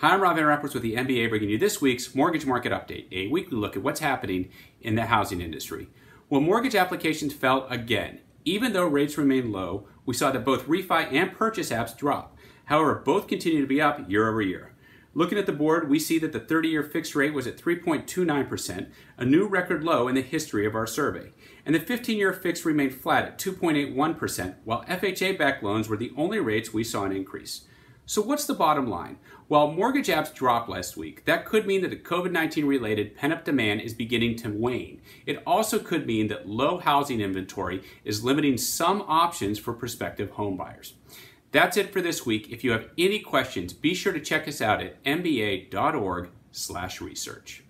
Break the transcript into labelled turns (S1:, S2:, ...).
S1: Hi, I'm Rob Van Raaphorst with the MBA bringing you this week's Mortgage Market Update, a weekly look at what's happening in the housing industry. Well, mortgage applications fell again. Even though rates remain low, we saw that both refi and purchase apps drop. However, both continue to be up year over year. Looking at the board, we see that the 30 year fixed rate was at 3.29%, a new record low in the history of our survey. And the 15 year fixed remained flat at 2.81%, while FHA backed loans were the only rates we saw an increase. So, what's the bottom line? While mortgage apps dropped last week, that could mean that the COVID 19 related pent up demand is beginning to wane. It also could mean that low housing inventory is limiting some options for prospective homebuyers. That's it for this week. If you have any questions, be sure to check us out at mba.org/research.